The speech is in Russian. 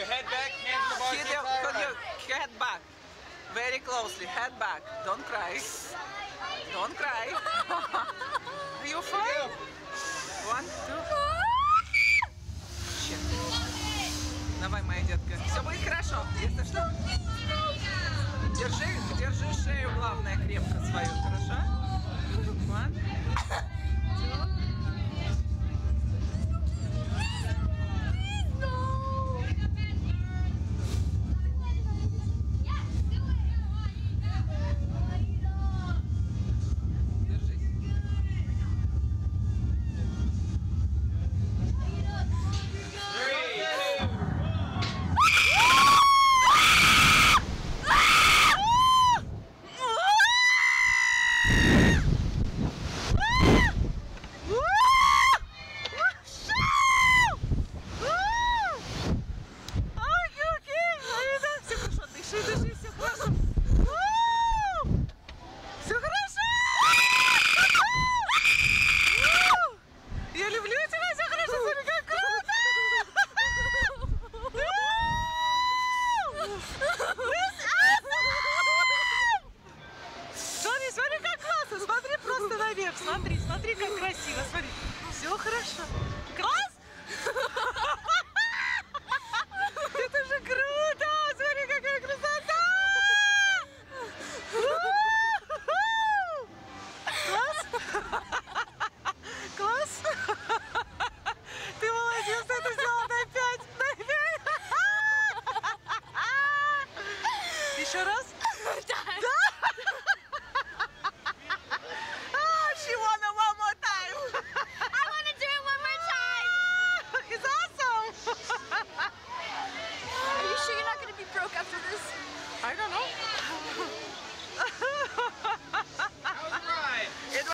your head back, hands in the bar, Keep your, put your head back. Very closely. Head back. Don't cry. Don't cry. you fine? One, two. Check. Давай, моя детка. Все будет хорошо. Если что, держи, держи шею, главное, крепко свою. Саша! Класс! Это же круто! Смотри, какая красота! Класс! Класс! Ты молодец, ты это сделала на пять! На пять! Еще раз? Да! Да!